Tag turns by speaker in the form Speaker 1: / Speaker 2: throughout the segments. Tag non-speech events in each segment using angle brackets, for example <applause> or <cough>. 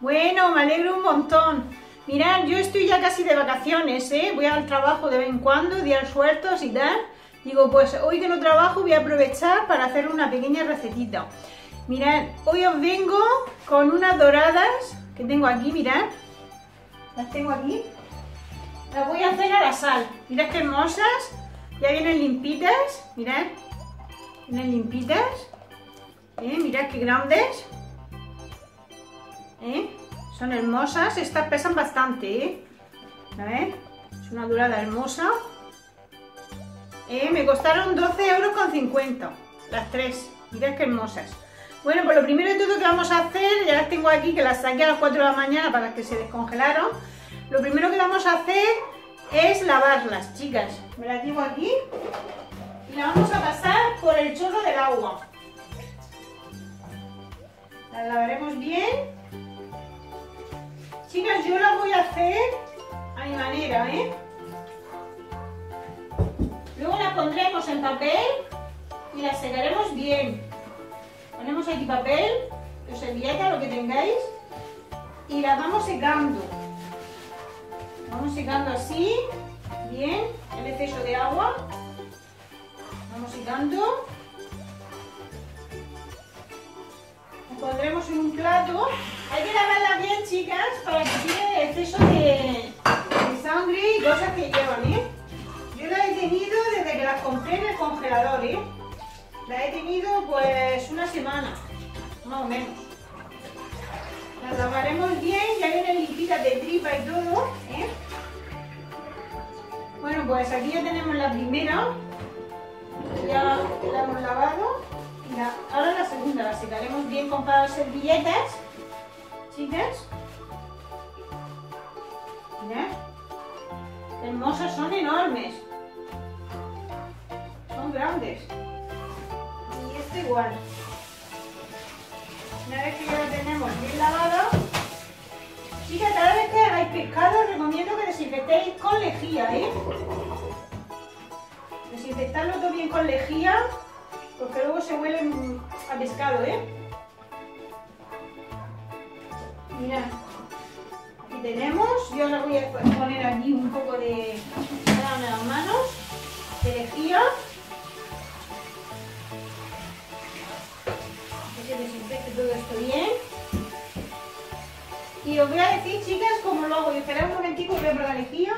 Speaker 1: Bueno, me alegro un montón. Mirad, yo estoy ya casi de vacaciones, ¿eh? Voy al trabajo de vez en cuando, días sueltos y tal. Digo, pues hoy que no trabajo voy a aprovechar para hacer una pequeña recetita. Mirad, hoy os vengo con unas doradas que tengo aquí, mirad. Las tengo aquí. Las voy a hacer a la sal. Mirad qué hermosas. Ya vienen limpitas, mirad. Vienen limpitas. ¿Eh? Mirad qué grandes. ¿Eh? Son hermosas. Estas pesan bastante, ¿eh? Es una dorada hermosa. ¿Eh? Me costaron 12,50 euros las tres. Mirad qué hermosas. Bueno, pues lo primero de todo que vamos a hacer, ya las tengo aquí, que las saqué a las 4 de la mañana para que se descongelaron. Lo primero que vamos a hacer es lavarlas, chicas. Me las llevo aquí y la vamos a pasar por el chorro del agua. Las lavaremos bien. Chicas, yo las voy a hacer a mi manera, ¿eh? Luego las pondremos en papel y las secaremos bien. Ponemos aquí papel, o servilleta, lo que tengáis, y las vamos secando. Vamos secando así, bien, el exceso de agua. Vamos secando. Las pondremos en un plato. Hay que lavarlas bien, chicas, para que quede exceso de, sangre y cosas que llevan, ¿eh? Yo las he tenido desde que las compré en el congelador, ¿eh? La he tenido pues una semana, más o menos. Las lavaremos bien, ya vienen limpitas de tripa y todo, ¿eh? Bueno, pues aquí ya tenemos la primera. Ya la hemos lavado. Ahora la segunda la secaremos bien con servilletas. Chicas. Mirad. Hermosas, son enormes. Son grandes. Y este igual. Una vez que ya la tenemos bien lavada, chicas, cada vez que hagáis pescado os recomiendo que desinfectéis con lejía, ¿eh? Desinfectarlo todo bien con lejía, porque luego se huele a pescado, ¿eh? Mirad, aquí tenemos, yo ahora voy a poner aquí un poco de de las manos, de lejía. Que se desinfecte todo esto bien. Y os voy a decir, chicas, cómo lo hago. Y esperad un momentico, voy a la lejía.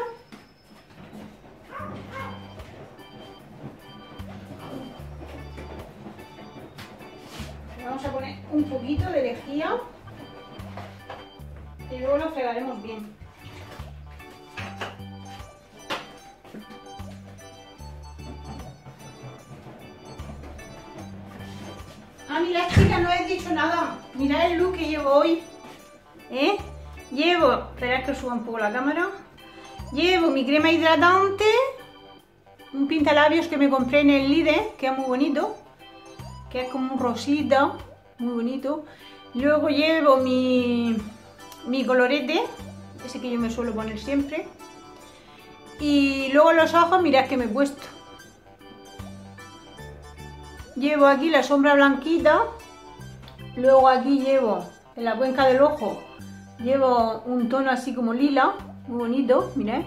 Speaker 1: Vamos a poner un poquito de lejía y luego lo fregaremos bien. Ah, mirad chicas, no he dicho nada. Mirad el look que llevo hoy. ¿Eh? Llevo, esperad que suba un poco la cámara. Llevo mi crema hidratante, un pintalabios que me compré en el Lidl, que es muy bonito, que es como un rosita, muy bonito. Luego llevo mi, mi colorete, ese que yo me suelo poner siempre. Y luego los ojos, mirad que me he puesto. Llevo aquí la sombra blanquita, luego aquí llevo en la cuenca del ojo, llevo un tono así como lila, muy bonito, mirad,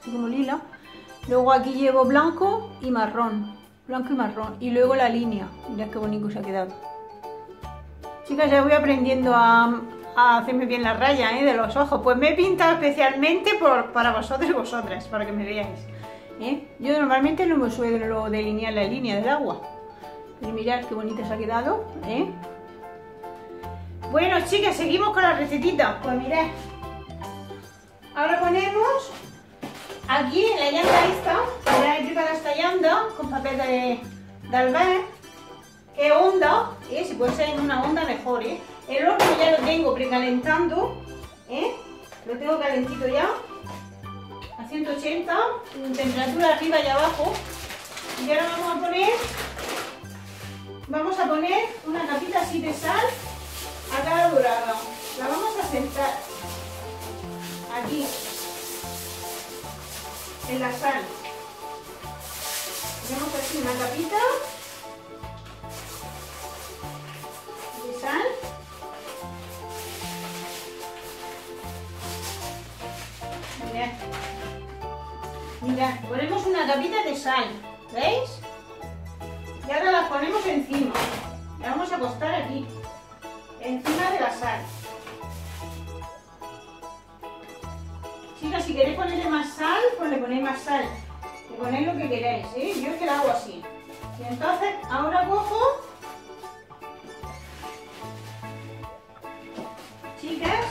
Speaker 1: así como lila. Luego aquí llevo blanco y marrón, blanco y marrón. Y luego la línea, mirad qué bonito se ha quedado. Chicas, ya voy aprendiendo a, a hacerme bien la raya ¿eh? de los ojos. Pues me he pintado especialmente por, para vosotros y vosotras, para que me veáis. ¿eh? Yo normalmente no me suelo delinear la línea del agua. Y mirad qué bonita se ha quedado. ¿eh? Bueno, chicas, seguimos con la recetita. Pues mirad. Ahora ponemos aquí en la llanta esta, la he preparado llanta con papel de, de albar, que onda, ¿eh? si puede ser en una onda mejor. El horno ya lo tengo precalentando, ¿eh? Lo tengo calentito ya, a 180, temperatura arriba y abajo. Y ahora vamos a poner, vamos a poner una capita así de sal a cada dorada. La vamos a sentar aquí, en la sal. Ponemos así una capita de sal. Mirad. Ponemos una capita de sal, ¿veis? Y ahora las ponemos encima. La vamos a acostar aquí, encima de la sal. Chicas, si queréis ponerle más sal, pues le ponéis más sal. Le ponéis lo que queráis, ¿eh? Yo es que la hago así. Y entonces, ahora cojo... Chicas,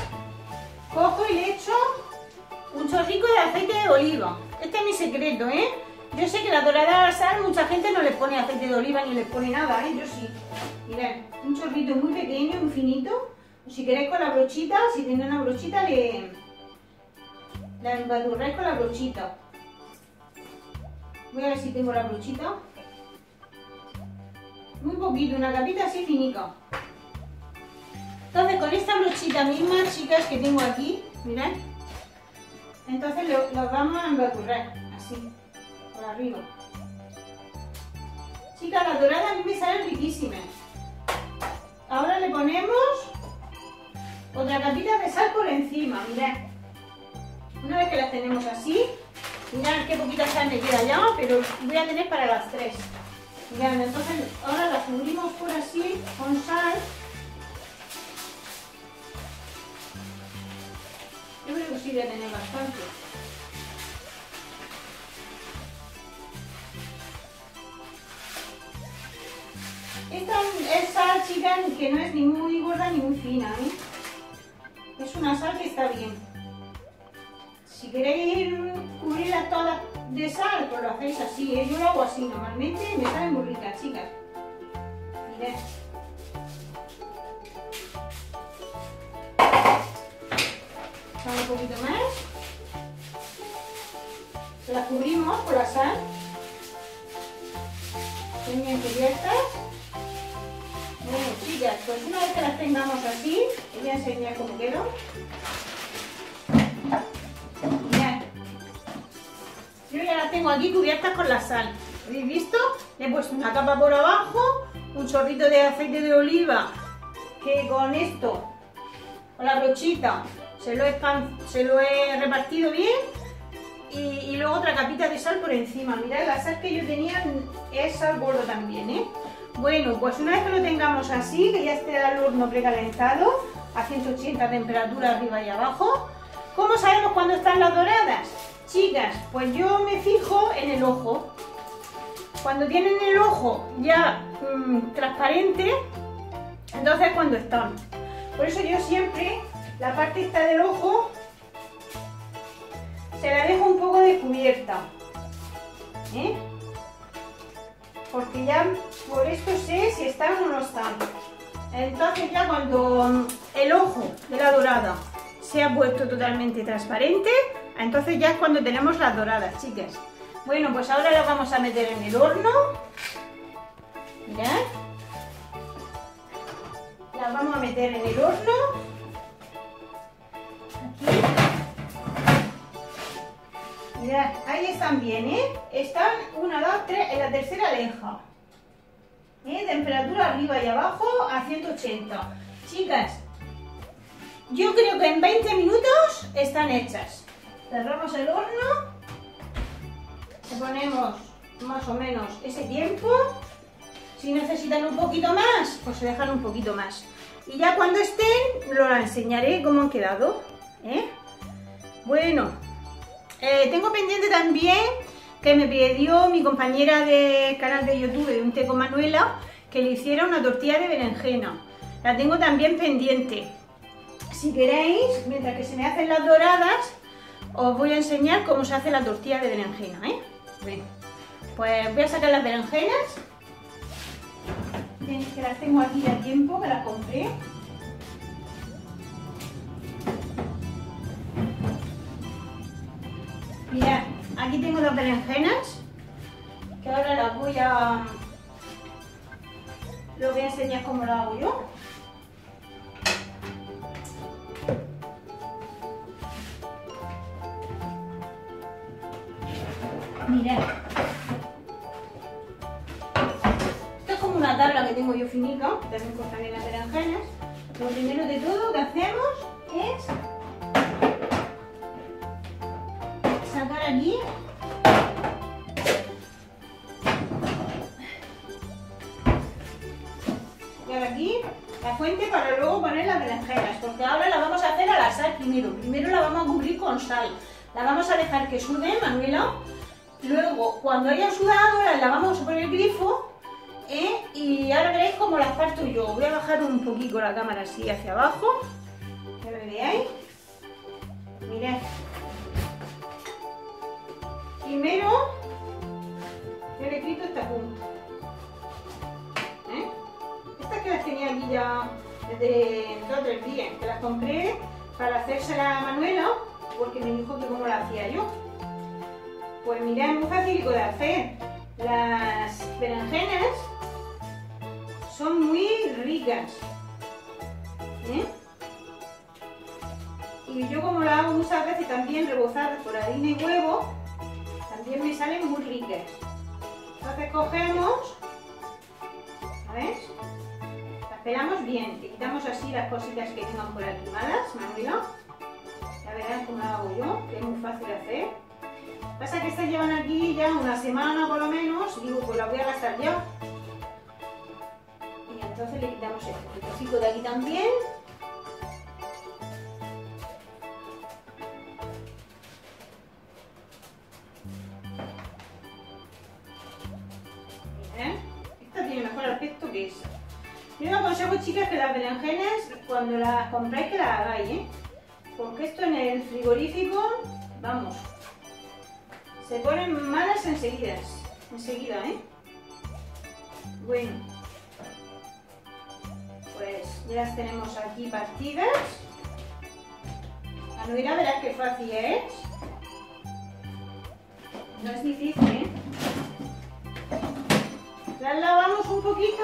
Speaker 1: cojo y le echo un chorrico de aceite de oliva. Este es mi secreto, ¿eh? Yo sé que la dorada sal mucha gente no le pone aceite de oliva ni le pone nada, ¿eh? Yo sí. Mirad, un chorrito muy pequeño, muy finito. si queréis con la brochita, si tenéis una brochita, le, la embadurráis con la brochita. Voy a ver si tengo la brochita. Muy poquito, una capita así finica. Entonces con esta brochita misma, chicas, que tengo aquí, mirad. Entonces lo, vamos a embadurrar, así, por arriba. Chicas, las doradas a mí me salen riquísimas. Ahora le ponemos otra capita de sal por encima, mirad. Una vez que las tenemos así, mirad qué poquita sal me queda ya, pero voy a tener para las tres. Mirad, entonces ahora las cubrimos por así con sal. Sí a tener bastante. Esta es sal, chicas, que no es ni muy gorda ni muy fina, ¿eh? Es una sal que está bien. Si queréis cubrirla toda de sal, pues lo hacéis así, ¿eh? Yo lo hago así normalmente y me sale muy rica, chicas. Mirad. Un poquito más. La cubrimos con la sal. Bien cubiertas. Bueno, chicas, pues una vez que las tengamos así, voy a enseñar cómo quedó. Yo ya las tengo aquí cubiertas con la sal. ¿Habéis visto? Le he puesto una capa por abajo, un chorrito de aceite de oliva, que con esto, con la brochita, se lo he, repartido bien. Y, luego otra capita de sal por encima. Mirad, la sal que yo tenía es sal gordo también, ¿eh? Bueno, pues una vez que lo tengamos así, que ya esté el horno precalentado, a 180 temperatura arriba y abajo, ¿cómo sabemos cuándo están las doradas? Chicas, pues yo me fijo en el ojo. Cuando tienen el ojo ya mm, transparente, entonces cuando están. Por eso yo siempre la parte esta del ojo se la dejo un poco descubierta. ¿eh? Porque ya por esto sé si están o no están. Entonces ya cuando el ojo de la dorada se ha puesto totalmente transparente, entonces ya es cuando tenemos las doradas, chicas. Bueno, pues ahora las vamos a meter en el horno. Mirad. Las vamos a meter en el horno. Aquí. Mirad, ahí están bien, ¿eh? Están una, dos, tres, en la tercera leja. ¿Eh? Temperatura arriba y abajo a 180. Chicas, yo creo que en 20 minutos están hechas. Cerramos el horno. Le ponemos más o menos ese tiempo. Si necesitan un poquito más, pues se dejan un poquito más. Y ya cuando estén, lo enseñaré cómo han quedado. ¿Eh? Bueno, eh, tengo pendiente también que me pidió mi compañera de canal de YouTube un té con Manuela que le hiciera una tortilla de berenjena. La tengo también pendiente. Si queréis, mientras que se me hacen las doradas, os voy a enseñar cómo se hace la tortilla de berenjena, ¿eh? pues voy a sacar las berenjenas, que las tengo aquí ya tiempo, que las compré. Mirad, aquí tengo las berenjenas, que ahora las voy a... Lo voy a enseñar cómo lo hago yo. Mirad. Esto es como una tabla que tengo yo finica, también cortan bien las berenjenas. Lo primero de todo que hacemos es aquí. Y aquí la fuente para luego poner las berenjenas, porque ahora la vamos a hacer al asar primero. Primero la vamos a cubrir con sal. La vamos a dejar que sude, Manuela. Luego, cuando haya sudado, la vamos a poner el grifo. ¿eh? Y ahora veréis cómo las parto yo. Voy a bajar un poquito la cámara así hacia abajo. Que me veáis. Mirad. Primero, yo le quito esta punta. ¿Eh? Estas que las tenía aquí ya desde dos o tres días, que las compré para hacerse a Manuela, porque me dijo que cómo la hacía yo. Pues mirad, es muy fácil de hacer. Las berenjenas son muy ricas. ¿eh? Y yo como la hago muchas veces también rebozadas por harina y huevo, también me salen muy ricas. Entonces cogemos, ¿ves? Las pelamos bien, le quitamos así las cositas que tengan por aquí malas, Manuela. Ya verás cómo la hago yo, que es muy fácil hacer. Pasa que estas llevan aquí ya una semana por lo menos, digo, pues la voy a gastar ya. Y entonces le quitamos este trocito de aquí también. Yo os aconsejo, chicas, que las berenjenas, cuando las compráis, que las hagáis, ¿eh? Porque esto en el frigorífico, vamos, se ponen malas enseguida, enseguida, ¿eh? Bueno, pues ya las tenemos aquí partidas. Anuira, verás qué fácil es. No es difícil, ¿eh? Las lavamos un poquito.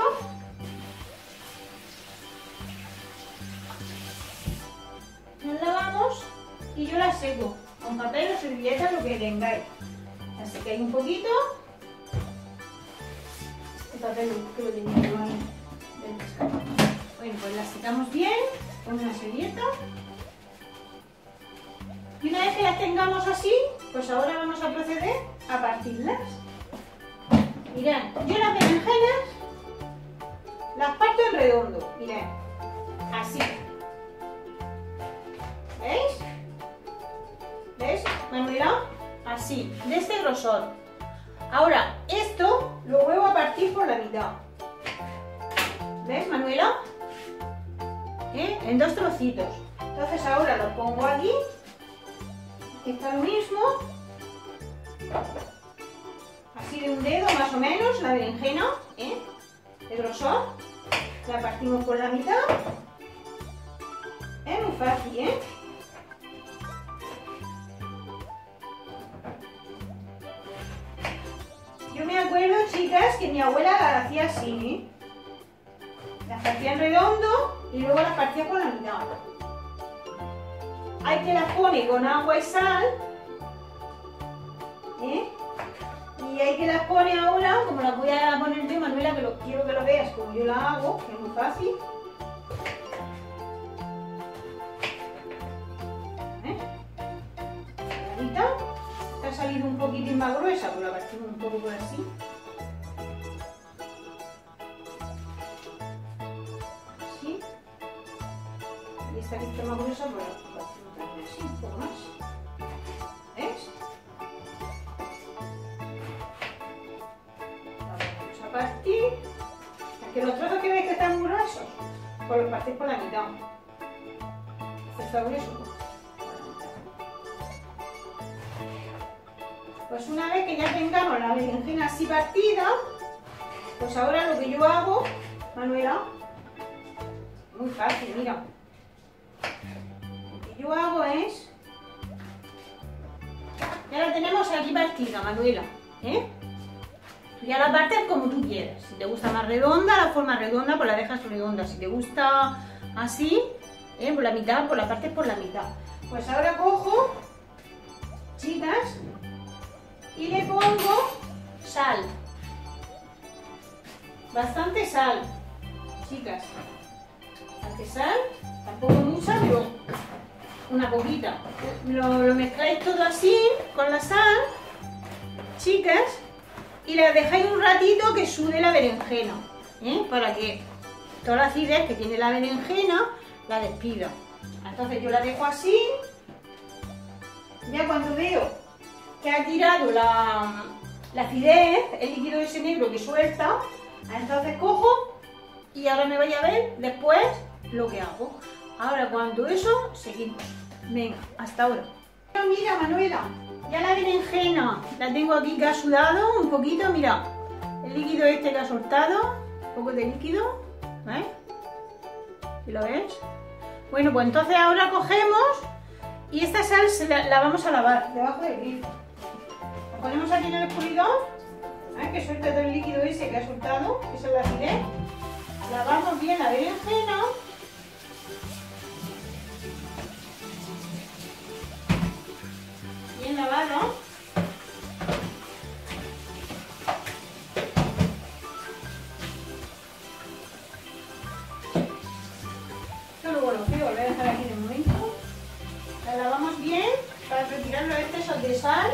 Speaker 1: Las lavamos y yo las seco con papel o servilleta, lo que tengáis. Que hay un poquito. Este papel que lo tenía pescado. Bueno, pues las secamos bien con una servilleta. Y una vez que las tengamos así, pues ahora vamos a proceder a partirlas. Mirad, yo las berenjenas las parto en redondo, mirad, así. ¿Veis? ¿Veis, Manuela? Así, de este grosor. Ahora, esto lo vuelvo a partir por la mitad. ¿Ves, Manuela? ¿Eh? En dos trocitos. Entonces ahora lo pongo aquí. Está lo mismo. Así de un dedo más o menos, la berenjena, ¿eh? De grosor. La partimos por la mitad. Es muy fácil, ¿eh? Yo me acuerdo, chicas, que mi abuela las hacía así, ¿eh? Las partía en redondo y luego las partía por la mitad. Hay que las pone con agua y sal, ¿eh? Y hay que las pone ahora, como las voy a poner yo, Manuela, que quiero que lo veas como yo la hago, que es muy fácil. ¿Eh? Ahorita ha salido un poquitín más gruesa, pues la partimos un poco por así. Así. Y esta que está más gruesa, pues Es que los trozos que veis que están muy gruesos, pues los partís por la mitad. Este está grueso. Pues una vez que ya tengamos la berenjena así partida, pues ahora lo que yo hago, Manuela, muy fácil, mira. Lo que yo hago es, ya la tenemos aquí partida, Manuela, ¿eh? Tú ya la partes como tú quieras. Si te gusta más redonda, la forma redonda, pues la dejas redonda. Si te gusta así, ¿eh? por la mitad, pues la partes por la mitad. Pues ahora cojo, chicas, y le pongo sal. Bastante sal, chicas. Bastante sal, tampoco mucha, pero una poquita. Lo mezcláis todo así con la sal, chicas, y la dejáis un ratito que sude la berenjena, ¿eh? para que toda la acidez que tiene la berenjena la despida. Entonces yo la dejo así. Ya cuando veo que ha tirado la, la acidez, el líquido ese negro que suelta, entonces cojo y ahora me voy a ver después lo que hago. Ahora cuando eso, seguimos. Venga, hasta ahora. Mira, Manuela, ya la berenjena la tengo aquí que ha sudado un poquito, mira. El líquido este que ha soltado, un poco de líquido, ¿ves? ¿Lo ves? Bueno, pues entonces ahora cogemos y esta sal la, vamos a lavar debajo del grifo. Ponemos aquí en el escurridor, ¿eh? que suelte todo el líquido ese que ha soltado, esa es la acidez. Lavamos bien la berenjena. Bien lavado. Solo lo voy a dejar aquí de momento. La lavamos bien para retirar los excesos de sal.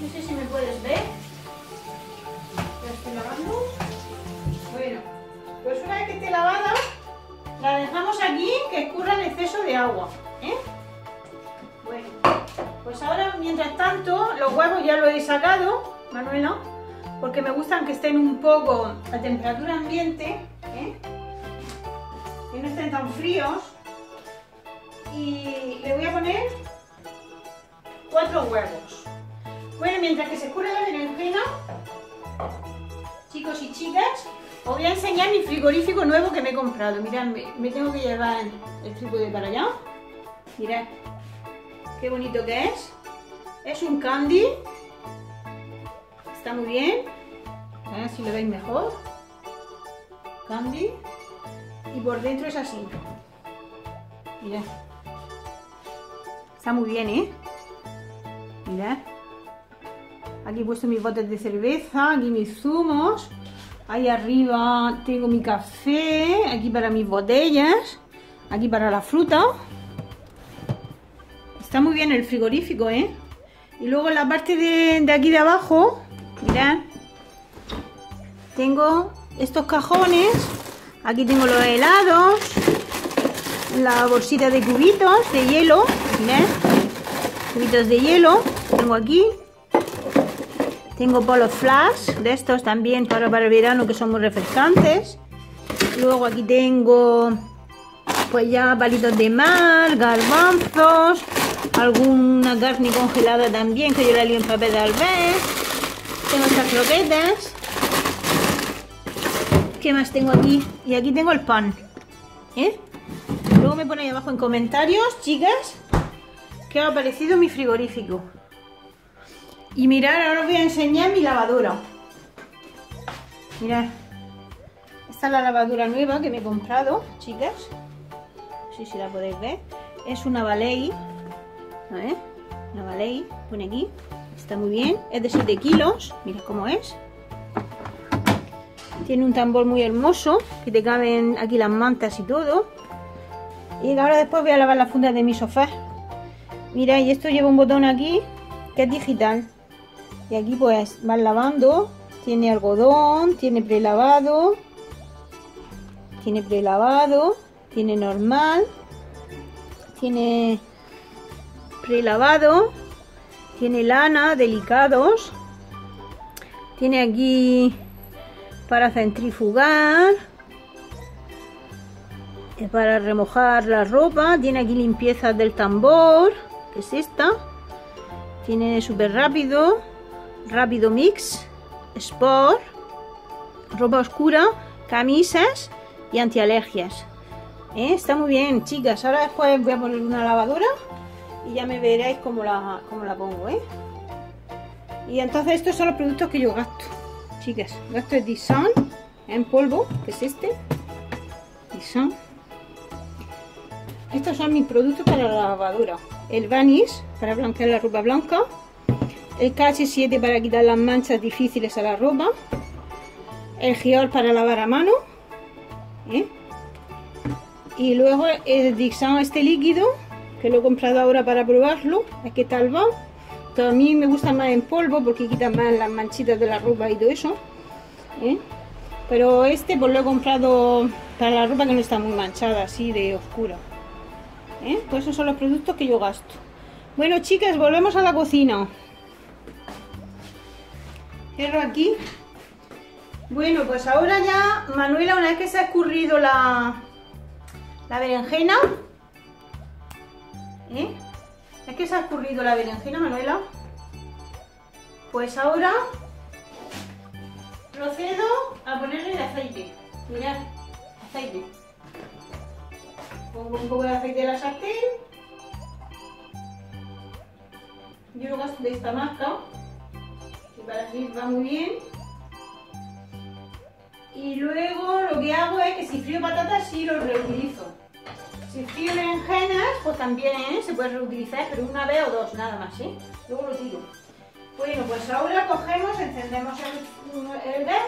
Speaker 1: No sé si me puedes ver. La estoy lavando. Bueno, pues una vez que esté lavada, la dejamos aquí que escurra el exceso de agua. ¿eh? Pues ahora, mientras tanto, los huevos ya los he sacado, Manuela, porque me gustan que estén un poco a temperatura ambiente, ¿eh? que no estén tan fríos. Y le voy a poner cuatro huevos. Bueno, mientras que se cura la berenjena, chicos y chicas, os voy a enseñar mi frigorífico nuevo que me he comprado. Mirad, me, tengo que llevar el trípode para allá. Mirad, qué bonito que es. Es un candy. Está muy bien. A ver si lo veis mejor. Candy. Y por dentro es así. Mirad. Está muy bien, ¿eh? Mirad. Aquí he puesto mis botes de cerveza, aquí mis zumos. Ahí arriba tengo mi café, aquí para mis botellas, aquí para la fruta. Está muy bien el frigorífico, ¿eh? Y luego en la parte de, aquí de abajo, mirad, tengo estos cajones. Aquí tengo los helados, la bolsita de cubitos de hielo, mirad, cubitos de hielo, tengo aquí. Tengo polos flash, de estos también para, para el verano que son muy refrescantes. Luego aquí tengo pues ya palitos de mar, garbanzos, alguna carne congelada también que yo la lío en papel de alvés. Tengo estas croquetas. ¿Qué más tengo aquí? Y aquí tengo el pan. ¿eh? Luego me ponéis abajo en comentarios, chicas, qué os ha parecido mi frigorífico. Y mirad, ahora os voy a enseñar mi lavadora. Mirad. Esta es la lavadora nueva que me he comprado, chicas. No sé si la podéis ver. Es una Valey. ver, Una Valey. Pone aquí. Está muy bien. Es de 7 kilos. Mirad cómo es. Tiene un tambor muy hermoso. Que te caben aquí las mantas y todo. Y ahora después voy a lavar la funda de mi sofá. Mirad, y esto lleva un botón aquí que es digital y aquí pues van lavando tiene algodón tiene prelavado tiene prelavado tiene normal tiene prelavado tiene lana delicados tiene aquí para centrifugar para remojar la ropa tiene aquí limpieza del tambor que es esta tiene súper rápido Rápido Mix, Sport, ropa oscura, camisas y antialergias. ¿Eh? Está muy bien, chicas. Ahora después voy a poner una lavadora y ya me veréis cómo la, cómo la pongo. ¿eh? Y entonces estos son los productos que yo gasto, chicas. Gasto el Dison en polvo, que es este. Dison. Estos son mis productos para la lavadora. El Vanish para blanquear la ropa blanca el KH7 para quitar las manchas difíciles a la ropa, el Gior para lavar a mano, ¿eh? y luego el Dixon este líquido, lo he comprado ahora para probarlo, que está al que a mí me gusta más en polvo porque quita más las manchitas de la ropa y todo eso. ¿eh? Pero este pues lo he comprado para la ropa que no está muy manchada, así de oscura. ¿Eh? Pues esos son los productos que yo gasto. Bueno, chicas, volvemos a la cocina. Cierro aquí. Bueno, pues ahora ya, Manuela, una vez que se ha escurrido la, la berenjena, ¿eh? ¿Es que se ha escurrido la berenjena, Manuela? Pues ahora procedo a ponerle el aceite. Mirad, aceite. Pongo un poco de aceite de la sartén. Yo lo gasto de esta marca, que para mí va muy bien. Y luego lo que hago es que si frío patatas sí lo reutilizo. Si frío berenjenas, pues también ¿eh? se puede reutilizar, pero una vez o dos nada más, ¿eh? Luego lo tiro. Bueno, pues ahora cogemos, encendemos el, el gas.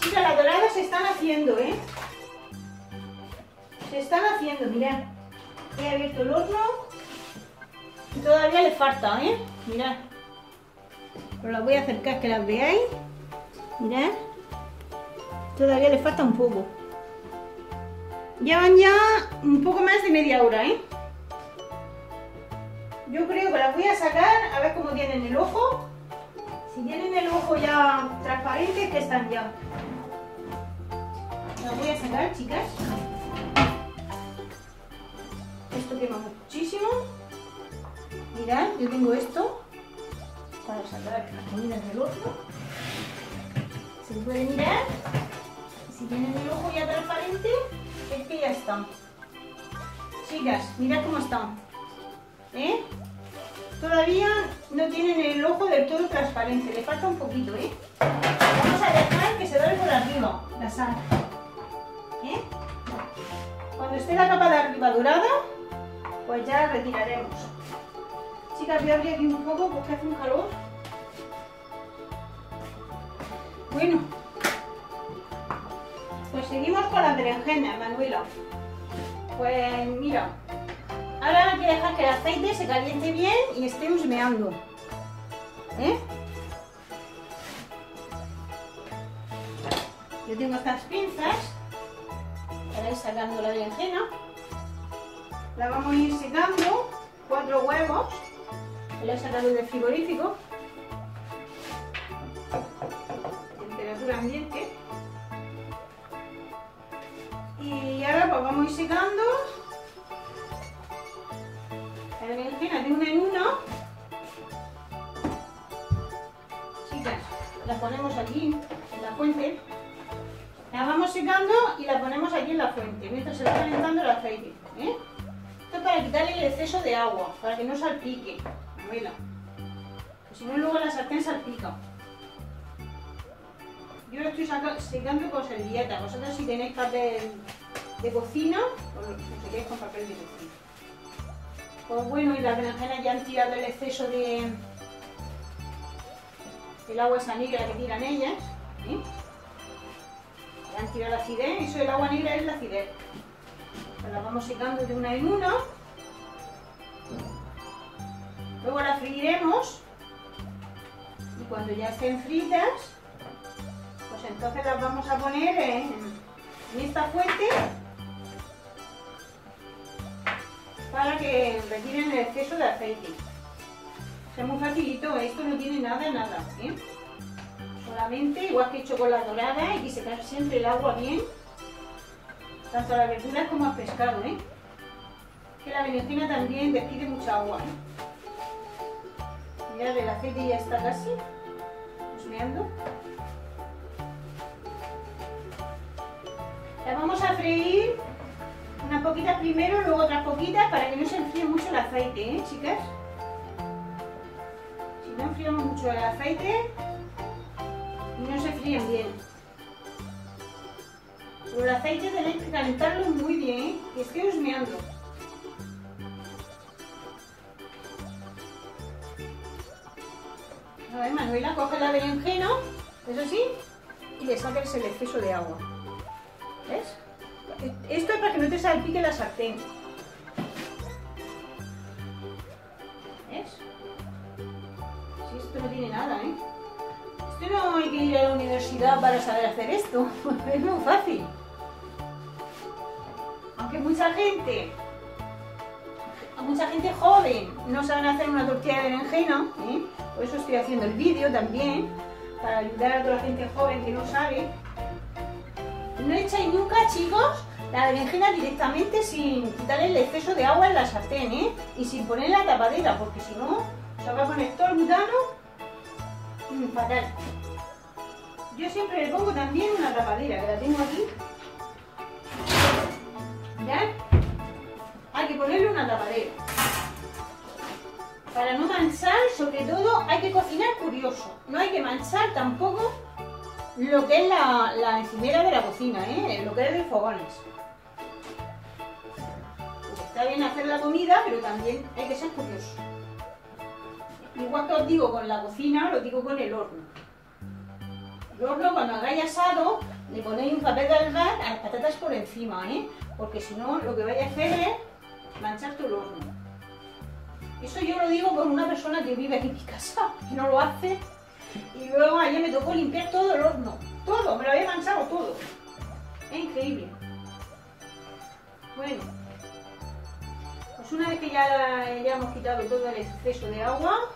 Speaker 1: Chicas, las doradas se están haciendo, ¿eh? Se están haciendo, mirad. He abierto el horno y todavía le falta, ¿eh? Mirad. Os las voy a acercar que las veáis. Mirad. Todavía le falta un poco. Ya van ya un poco más de media hora, ¿eh? Yo creo que las voy a sacar a ver cómo tienen el ojo. Si tienen el ojo ya transparente, que están ya. Las voy a sacar, chicas. Esto quema muchísimo. Mirad, yo tengo esto para sacar las comidas del horno. Se puede mirar. Si tienen el ojo ya transparente, es que ya están. Chicas, mirad cómo están. ¿Eh? Todavía no tienen el ojo del todo transparente, le falta un poquito, ¿eh? Vamos a dejar que se dore por arriba la sal. ¿Eh? Cuando esté la capa de arriba dorada, pues ya la retiraremos. Chicas, voy a abrir aquí un poco porque hace un calor. Bueno, pues seguimos con la berenjena, Manuela. Pues mira, ahora hay que dejar que el aceite se caliente bien y esté husmeando. ¿Eh? Yo tengo estas pinzas para ir sacando la berenjena. La vamos a ir secando, cuatro huevos, la he sacado del frigorífico, temperatura ambiente. Secando la berenjena de una en una. Chicas, la ponemos aquí en la fuente. La vamos secando y la ponemos aquí en la fuente, mientras se va calentando el aceite. ¿eh? Esto es para quitarle el exceso de agua, para que no salpique. Mira. Pues si no, luego la sartén salpica. Yo lo estoy secando con servilleta. Vosotros si tenéis papel de cocina, pues lo sequéis con papel de cocina. Pues bueno, y las berenjenas ya han tirado el exceso de el agua esa negra que tiran ellas. han tirado la acidez, eso del agua negra es la acidez. Pues las vamos secando de una en una. Luego las freiremos y cuando ya estén fritas, pues entonces las vamos a poner en esta fuente para que retiren el exceso de aceite. Es muy facilito, esto no tiene nada, nada. ¿eh? Solamente, igual que he hecho con la dorada, hay que secar siempre el agua bien, tanto a las verduras como al pescado. ¿eh? Que la berenjena también despide mucha agua. ¿eh? Mirad, el aceite ya está casi husmeando. La vamos a freír unas poquitas primero, luego otras poquitas para que no se enfríe mucho el aceite, ¿eh, chicas? Si no enfriamos mucho el aceite y no se fríen bien. Pero el aceite tenéis que calentarlo muy bien, ¿eh? que esté husmeando. A ver, Manuela, coge la berenjena, eso sí, y le sacas el exceso de agua. ¿Ves? Esto es para que no te salpique la sartén. ¿Ves? Si esto no tiene nada, ¿eh? Es que no hay que ir a la universidad para saber hacer esto. <laughs> es muy fácil. Aunque mucha gente, mucha gente joven no saben hacer una tortilla de berenjena, ¿eh? por eso estoy haciendo el vídeo también, para ayudar a toda la gente joven que no sabe. No echáis nunca, chicos, la berenjena directamente sin quitarle el exceso de agua en la sartén, ¿eh? Y sin poner la tapadera, porque si no, se va a poner todo el butano mm, fatal. Yo siempre le pongo también una tapadera, que la tengo aquí. ¿Ya? Hay que ponerle una tapadera. Para no manchar, sobre todo, hay que cocinar curioso. No hay que manchar tampoco lo que es la, encimera de la cocina, ¿eh? lo que es de fogones. Está bien hacer la comida, pero también hay que ser curioso. Igual que os digo con la cocina, lo digo con el horno. El horno, cuando hagáis asado, le ponéis un papel de algar a las patatas por encima, ¿eh? Porque si no, lo que vaya a hacer es manchar el horno. Eso yo lo digo con una persona que vive en mi casa, que no lo hace. Y luego ayer me tocó limpiar todo el horno. Todo, me lo había manchado todo. Es increíble. Bueno, una vez que ya hayamos quitado todo el exceso de agua,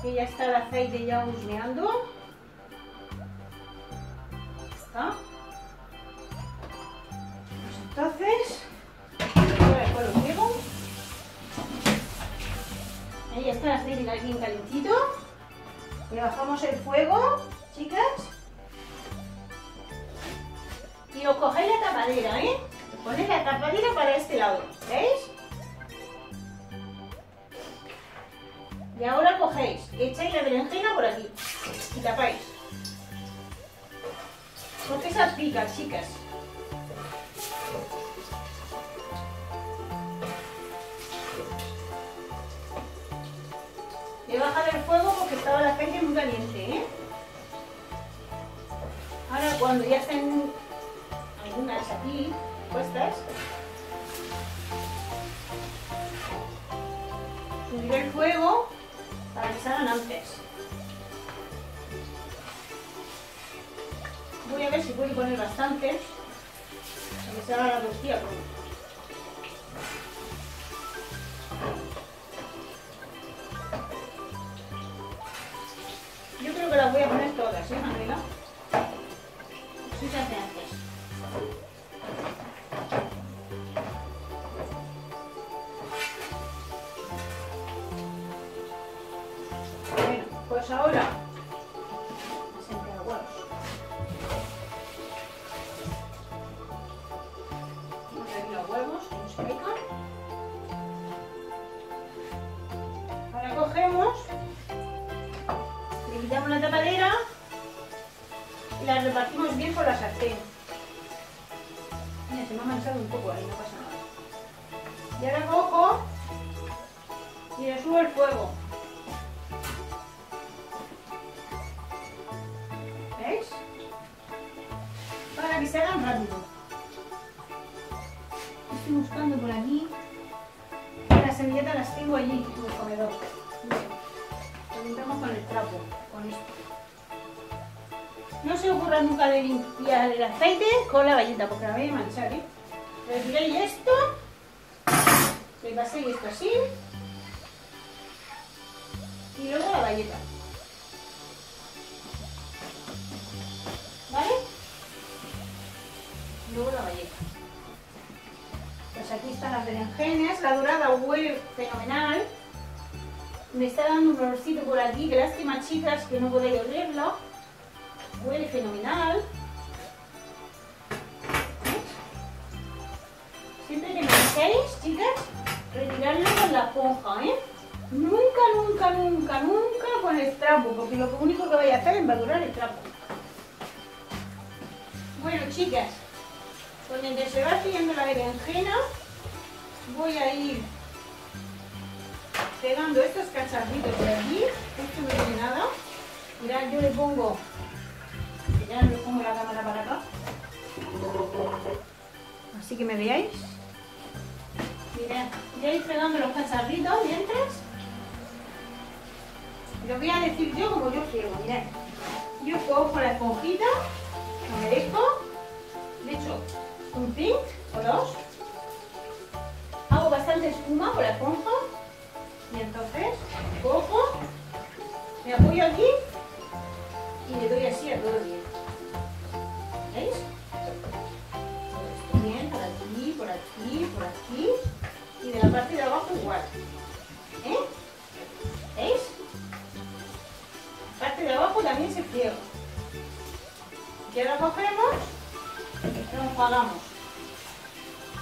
Speaker 1: que ya está el aceite ya husmeando, está. Pues entonces, ahora. Ahí está el aceite bien calentito. Le bajamos el fuego, chicas. Y os cogéis la tapadera, ¿eh? Ponéis la tapadera para este lado, ¿veis? Y ahora cogéis, echáis la berenjena por aquí y tapáis. Porque esa pica, chicas. He bajado el fuego porque estaba la aceite muy caliente, ¿eh? Ahora cuando ya estén algunas aquí puestas, subiré el fuego para que salgan antes. Voy a ver si puedo poner bastantes para que salga la tortilla Yo creo que las voy a poner todas, ¿eh, Manuela? La tapadera y la repartimos bien por la sartén. Mira, se me ha manchado un poco ahí, no pasa nada. Y ahora cojo y le subo el fuego. ¿Veis? Para que se hagan rápido. Estoy buscando por aquí. Las servilletas las tengo allí en el comedor. Lo limpiamos con el trapo, No se ocurra nunca de limpiar el aceite con la valleta, porque la voy a manchar, ¿eh? Retiréis esto, le paséis esto así, y luego la valleta. ¿Vale? Luego la valleta. Pues aquí están las berenjenas, la dorada huele fenomenal. Me está dando un olorcito por aquí, que lástima chicas que no podéis olerlo. Huele fenomenal. Siempre que me chicas, retirarlo con la esponja, ¿eh? Nunca, nunca, nunca, nunca con el trapo, porque lo único que vaya a hacer es madurar el trapo. Bueno, chicas, pues mientras se va haciendo la berenjena, voy a ir pegando estos cacharritos por aquí. Esto no tiene nada. Mirad, yo le pongo, ya le pongo la cámara para acá. Así que me veáis. Mirad, voy a ir pegando los cacharritos mientras. Lo voy a decir yo como yo quiero, mirad. yo cojo la esponjita, me dejo, le echo un pink o dos, hago bastante espuma por la esponja y entonces cojo, me apoyo aquí y le doy así a todo bien. ¿Veis? bien, por aquí, por aquí, por aquí y de la parte de abajo igual. ¿Eh? ¿Veis? La parte de abajo también se friega. Y ahora cogemos y lo enjuagamos.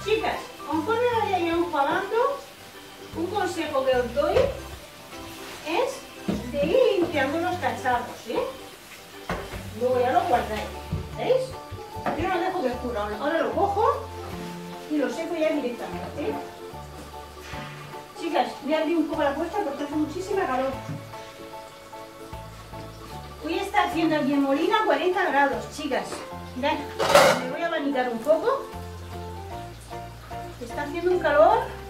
Speaker 1: Chicas, conforme vayáis enjuagando, un consejo que os doy es de ir limpiando los cacharros, ¿sí? Luego ya lo guardáis, ¿veis? Yo no dejo que escurra, ahora lo cojo y lo seco ya directamente. Chicas, voy a abrir un poco la puerta porque hace muchísima calor. Hoy está haciendo aquí en Molina 40 grados, chicas. Mirad, me voy a abanicar un poco. Está haciendo un calor.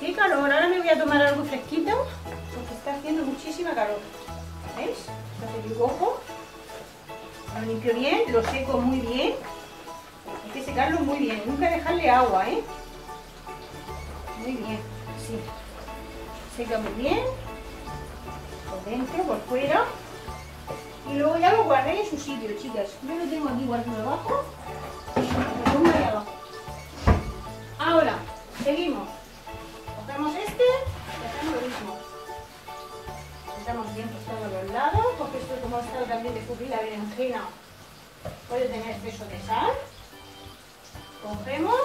Speaker 1: ¡Qué calor! Ahora me voy a tomar algo fresquito porque está haciendo muchísima calor. ¿Veis? Entonces yo cojo, lo limpio bien, lo seco muy bien. Hay que secarlo muy bien, nunca dejarle agua, ¿eh? Muy bien, así. Seca muy bien por dentro, por fuera. Y luego ya lo guardé en su sitio, chicas. Yo lo tengo aquí guardado abajo. Lo pongo ahí abajo. Ahora, seguimos. Lados, porque esto como estado también de cubrir la berenjena, puede tener exceso de sal. Cogemos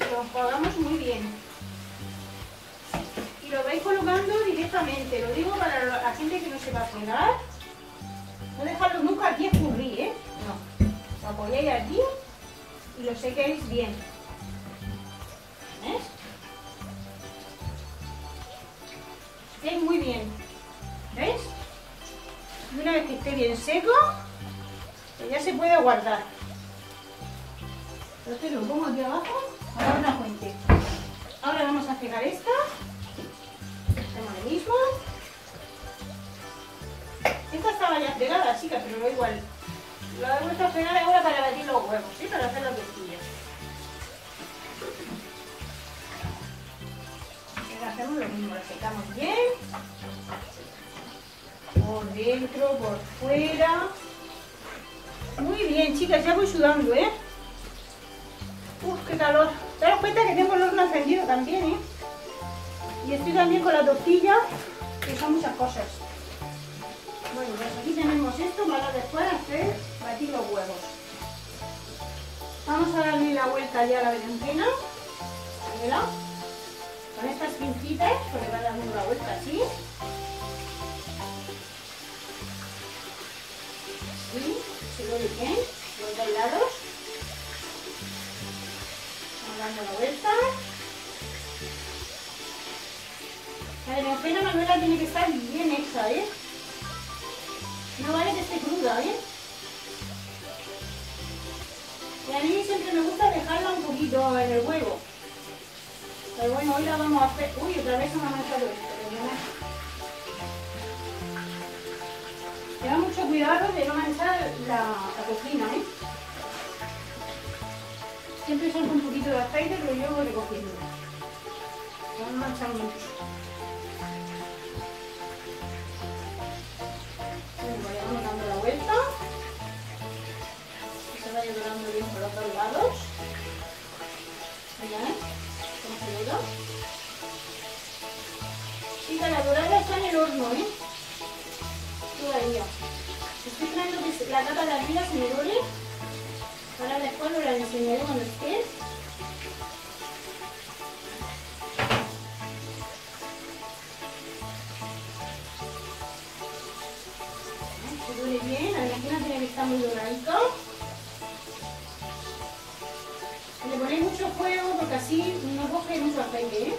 Speaker 1: y lo enjuagamos muy bien lo vais colocando directamente. Lo digo para la gente que no se va a pegar. No dejarlo nunca aquí escurrir, ¿eh? No. Lo apoyáis aquí y lo sequéis bien. ¿Ves? Muy bien. ¿Veis? Una vez que esté bien seco, ya se puede guardar. Entonces lo pongo aquí abajo para una fuente. Ahora vamos a pegar esta mismo. Esta estaba ya pegada, chica, pero no igual. Lo he vuelto a pegar ahora para batir los huevos, ¿sí? Para hacer las tortillas. hacemos lo mismo, lo secamos bien. Por dentro, por fuera. Muy bien, chicas, ya voy sudando, ¿eh? Uf, qué calor. Te das cuenta que tengo el horno encendido también, ¿eh? Y estoy también con la tortilla, que son muchas cosas. Bueno, pues aquí tenemos esto para después hacer batir los huevos. Vamos a darle la vuelta ya a la berenjena. Con estas pincitas, le va dando la vuelta así. Así, se lo bien, los dos lados. Vamos dando la vuelta. La berenjena Manuela tiene que estar bien hecha, ¿eh? No vale que esté cruda, ¿eh? Y a mí siempre me gusta dejarla un poquito en el huevo. Pero bueno, hoy la vamos a hacer... Uy, otra vez se me ha manchado esto. Tenga mucho cuidado de no manchar la, la cocina, ¿eh? Siempre salgo un poquito de aceite, pero yo voy recogiendo. No manchar mucho. La capa de arriba se me dore. Ahora después lo la enseñaré cuando esté. Se dure bien, la gelatina tiene que estar muy doradito. Le ponéis mucho fuego porque así no coge mucho aceite, ¿eh?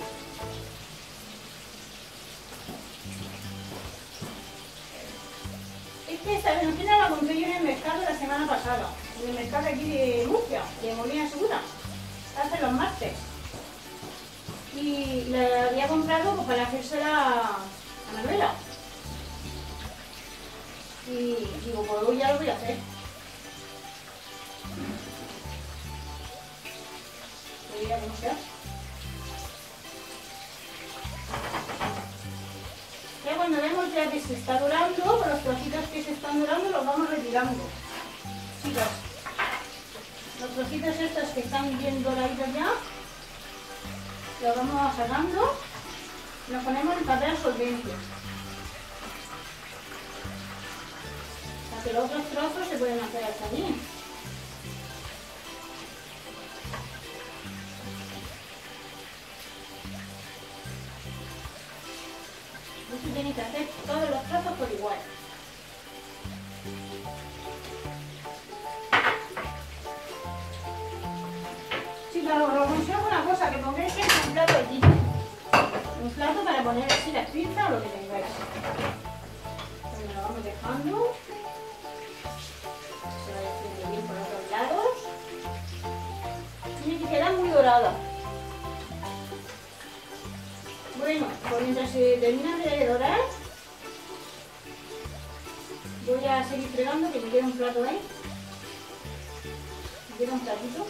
Speaker 1: Esta berenjena la compré yo en el mercado la semana pasada. En el mercado aquí de Murcia, de Molina Segura. Hace los martes. Y la había comprado pues, para hacérsela a Manuela. Y digo, pues hoy ya lo voy a hacer. Cuando vemos ya que se está dorando, los trocitos que se están dorando los vamos retirando. Chicas, los trocitos estos que están bien doraditos ya, los vamos sacando y los ponemos en papel solvente. Para que los otros trozos se pueden hacer también. Esto tiene que hacer todos los trozos por igual. Chicas, os aconsejo una cosa, que pongáis siempre un plato allí. Un plato para poner así las pinzas o lo que tengáis. Bueno, lo vamos dejando. Se va haciendo bien por otros lados. Tiene que quedar muy dorada. Bueno, pues mientras se termina de dorar, voy a seguir fregando que me queda un plato ahí. Me queda un platito.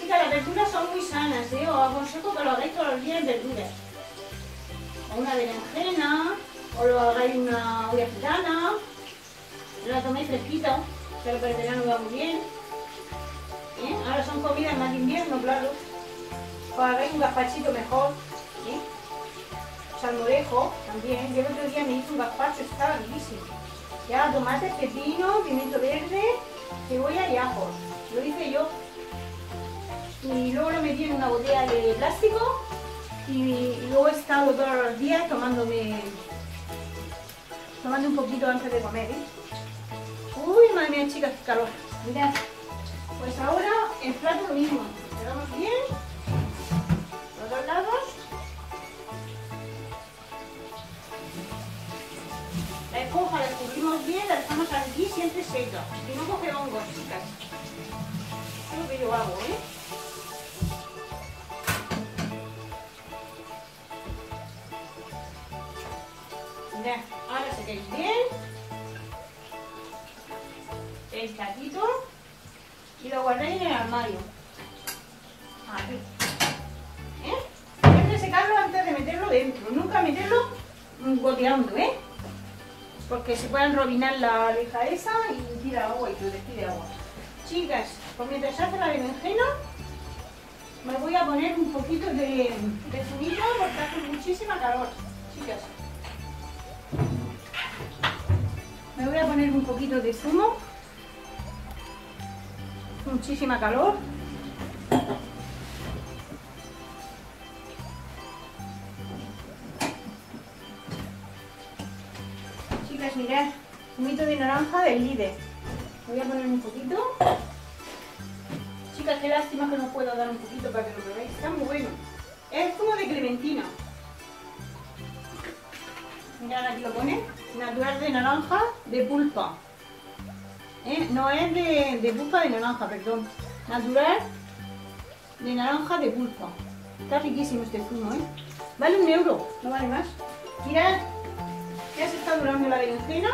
Speaker 1: Chicas, las verduras son muy sanas, ¿eh? Os aconsejo que lo hagáis todos los días en verduras. O una berenjena, o lo hagáis una olla gitana, la toméis fresquita, pero para el verano va muy bien. ¿Eh? Ahora son comidas más de invierno, claro. O hagáis un gazpachito mejor. ¿eh? Salmorejo también. Yo el otro día me hice un gazpacho, estaba riquísimo. Ya tomate, pepino, pimiento verde, cebolla y ajos. Lo hice yo y luego lo metí en una botella de plástico y luego he estado todos los días tomándome tomando un poquito antes de comer ¿eh? uy madre mía chicas qué calor mirad pues ahora el plato lo mismo cerramos bien dos lados la esponja la cubrimos bien la dejamos aquí siempre seca que no coge hongos chicas es lo que yo hago ¿eh? Mirad, ahora secáis bien. El taquito y lo guardáis en el armario. Aquí. Antes de meterlo dentro. Nunca meterlo goteando, ¿eh? Porque se puede enrobinar la leja esa y tira agua y te despide agua. Chicas, pues mientras hace la berenjena, me voy a poner un poquito de, de porque hace muchísima calor. Chicas. Me voy a poner un poquito de zumo. Muchísima calor. Del líder. Voy a poner un poquito. Chicas, qué lástima que no puedo dar un poquito para que lo probéis. Está muy bueno. Es zumo de clementina. Mirad, aquí lo pone. Natural de naranja de pulpa. ¿Eh? No es de, de pulpa de naranja, perdón. Natural de naranja de pulpa. Está riquísimo este zumo, ¿eh? Vale un euro, no vale más. Mirad, ya se está durando la berenjena.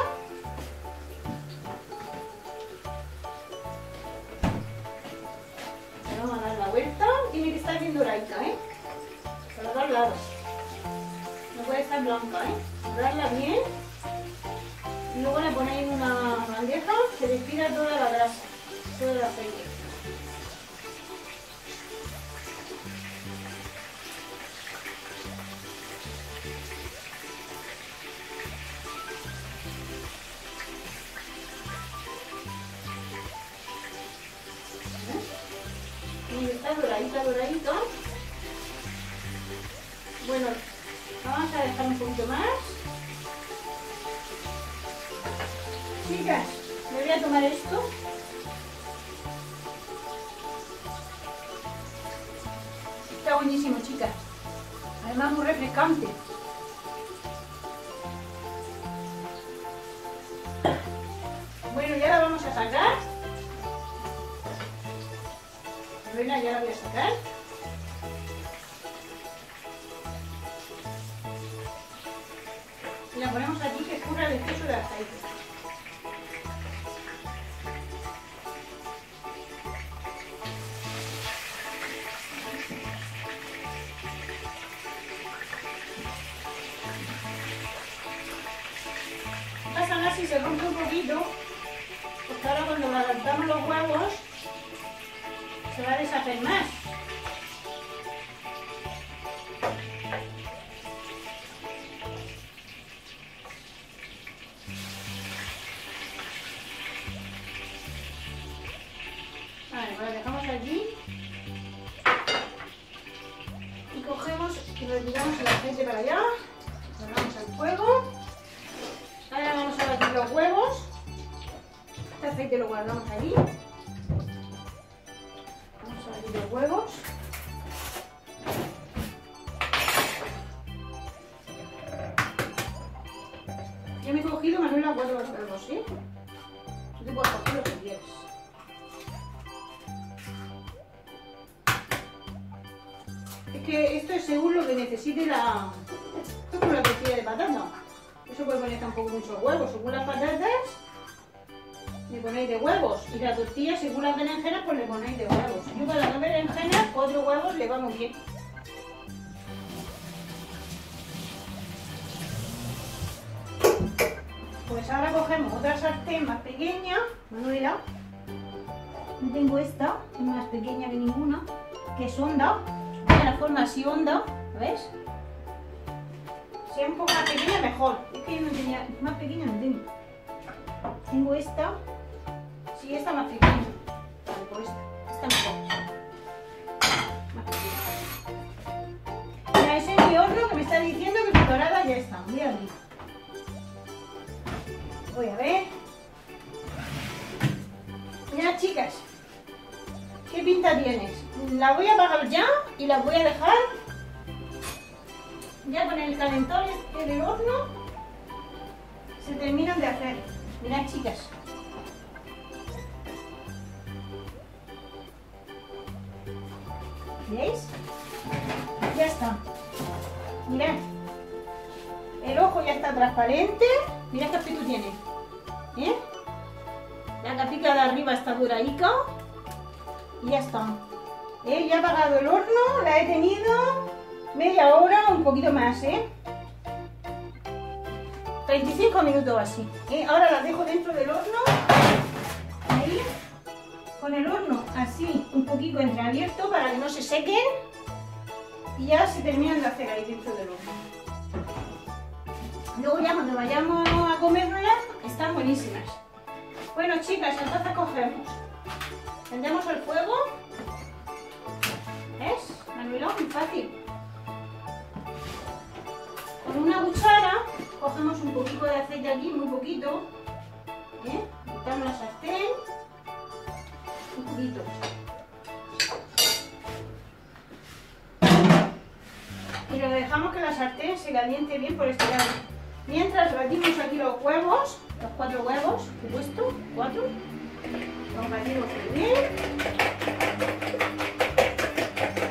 Speaker 1: Tiene que estar bien doradita, ¿eh? Los dos lados. No puede estar blanca, ¿eh? Dorarla bien. Y luego la ponéis una bandeja que despida toda la grasa, todo el aceite. Doradita, doradita. Bueno, vamos a dejar un poquito más. Chicas, me voy a tomar esto. Está buenísimo, chicas. Además muy refrescante. Bueno, ya la vamos a sacar. Lorena ya la voy a sacar. Y la ponemos aquí que escurra el exceso de aceite. Pasan así, se rompe un poquito, porque ahora cuando levantamos los huevos va a deshacer más. Huevos, ¿sí? Tú te puedes lo que quieras. Es que esto es según lo que necesite la... Esto es como la tortilla de patata. Se puede poner tampoco muchos huevos. Según las patatas, le ponéis de huevos. Y la tortilla, según las berenjenas, pues le ponéis de huevos. Yo para las berenjenas, cuatro huevos le va muy bien. Otra sartén más pequeña, Manuela. Yo tengo esta, es más pequeña que ninguna, que es honda. Tiene la forma así honda, ¿ves? Si es un poco más pequeña, mejor. Es que yo no tenía, más pequeña no tengo. Tengo esta. Sí, esta más pequeña. Vale, pues esta. Esta mejor. Más pequeña. Mira, ese es mi horno que me está diciendo que mi dorada ya está. Voy a abrir. Voy a ver. Mira, chicas. ¿Qué pinta tienes? La voy a apagar ya y la voy a dejar ya con el calentor este del horno se terminan de hacer. Mirad chicas. ¿Veis? Ya está. Mirad. El ojo ya está transparente. Mirad qué aspecto tiene. De arriba está doradica. Y ya está. ¿Eh? Ya he apagado el horno, la he tenido media hora, un poquito más, ¿eh? 35 minutos así. ¿eh? Ahora las dejo dentro del horno. Ahí. Con el horno así, un poquito entreabierto para que no se sequen. Y ya se terminan de hacer ahí dentro del horno. Luego ya cuando vayamos a comérnoslas, están buenísimas. Bueno chicas, entonces cogemos. Tendemos el fuego. ¿Ves? Manuela, muy fácil. Con una cuchara cogemos un poquito de aceite aquí, muy poquito. ¿eh? Quitamos la sartén. Un poquito. Y lo dejamos que la sartén se caliente bien por este lado. Mientras batimos aquí los huevos, los cuatro huevos he puesto, cuatro. Los batimos muy bien.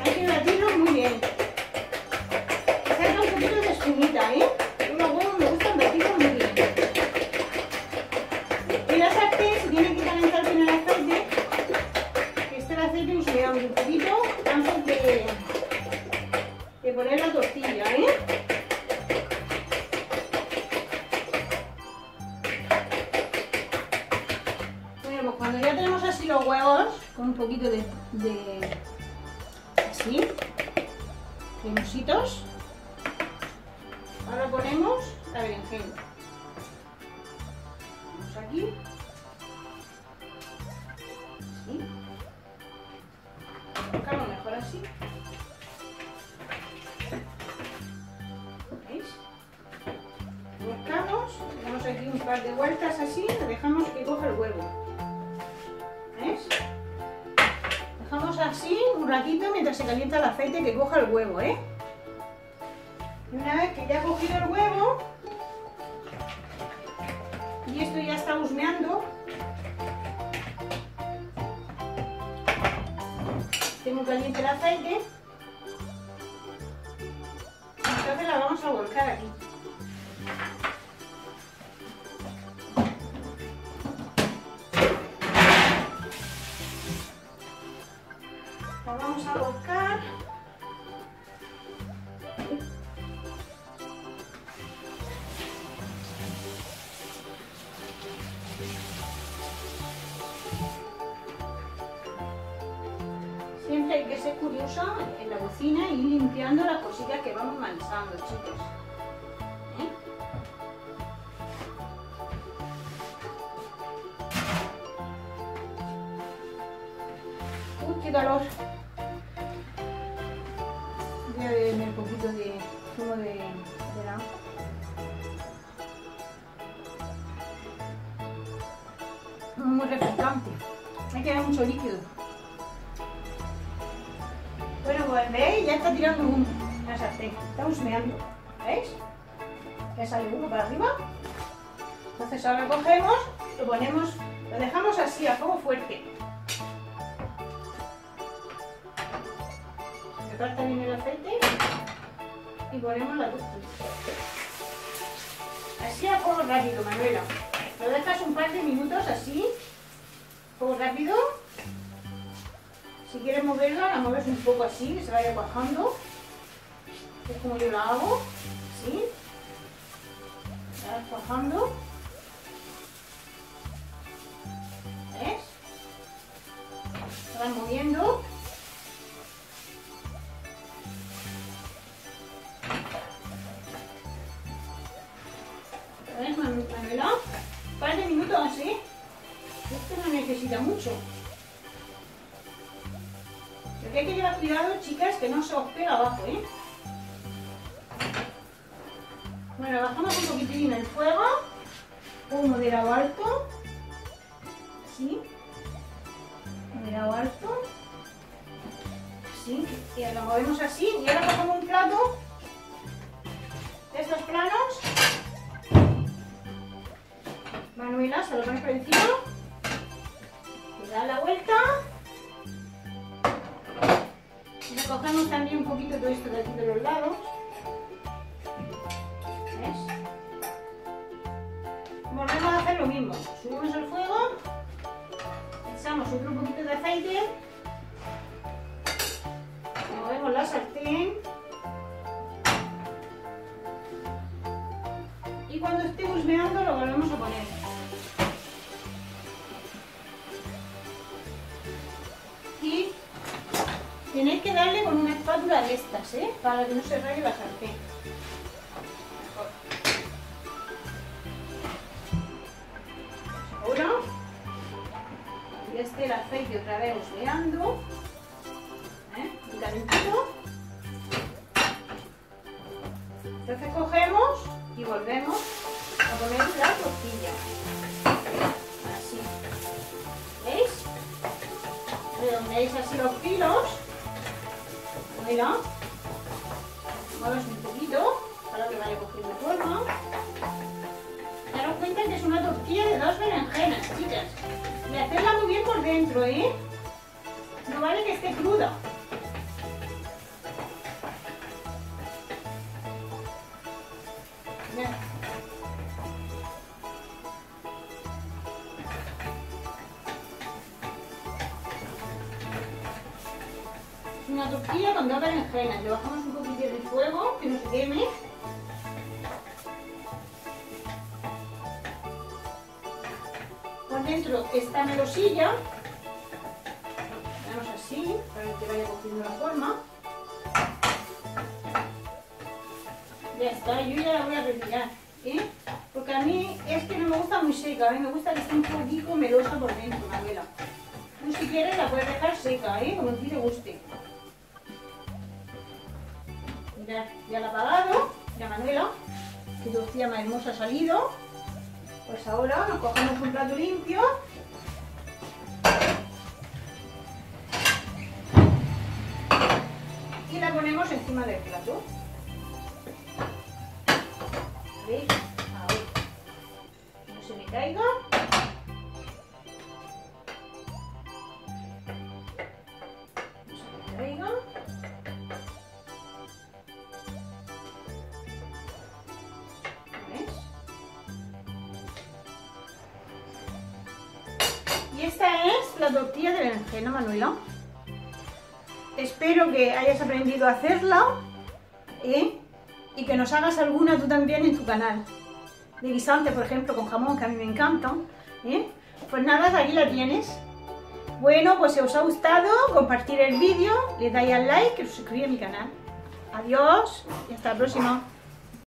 Speaker 1: Hay que batirlos muy bien. Que un poquito de espumita, ¿eh? Los huevos me gustan batirlos muy bien. Y la sartén se tiene que calentar bien el aceite. Que esté el aceite humeando un poquito antes de poner la tortilla, ¿eh? Un poquito de, así, cremositos, ahora ponemos la berenjena. Vamos aquí. Así. Colocamos mejor así. Buscamos, damos aquí un par de vueltas así, dejamos que coja el huevo. Mientras se calienta el aceite que coja el huevo, ¿eh? Y una vez que ya ha cogido el huevo, y esto ya está husmeando, tengo caliente el aceite, entonces la vamos a volcar aquí. Muy refrescante. Hay que dar mucho líquido. Bueno, pues veis, ya está tirando humo la sartén. Está husmeando. ¿Veis? Ya sale humo para arriba. Entonces ahora cogemos, lo ponemos, lo dejamos así a fuego fuerte. Y ponemos la tostada. Así a fuego rápido, Manuela. Lo dejas un par de minutos así, fuego rápido. Si quieres moverla, la mueves un poco así, que se vaya bajando. Es como yo la hago, así. La vas bajando. Das la vuelta. Recogemos también un poquito todo esto de aquí de los lados. ¿Ves? Volvemos a hacer lo mismo. Subimos el fuego, echamos otro poquito de aceite, movemos la sartén y cuando esté husmeando lo volvemos a poner. Una de estas, ¿eh? Para que no se raye la sartén. Ahora, ya esté el aceite otra vez husmeando. Una tortilla con dos berenjenas. Le bajamos un poquito de fuego, que no se queme. Por dentro esta melosilla. Vamos así, para que vaya cogiendo la forma. Ya está, yo ya la voy a retirar. ¿eh? Porque a mí es que no me gusta muy seca, me gusta que esté un poquito melosa por dentro, Manuela. Tú si quieres la puedes dejar seca, ¿eh? como a ti te guste. Ya la ha apagado, ya Manuela, que tortilla más hermosa ha salido. Pues ahora nos cogemos un plato limpio. Y la ponemos encima del plato. ¿Veis? Ahí. No se me caiga. Espero que hayas aprendido a hacerla ¿eh? y que nos hagas alguna tú también en tu canal. De guisante, por ejemplo, con jamón, que a mí me encantan. ¿eh? Pues nada, aquí la tienes. Bueno, pues si os ha gustado, compartir el vídeo, le dais al like y os suscribís a mi canal. Adiós y hasta la próxima.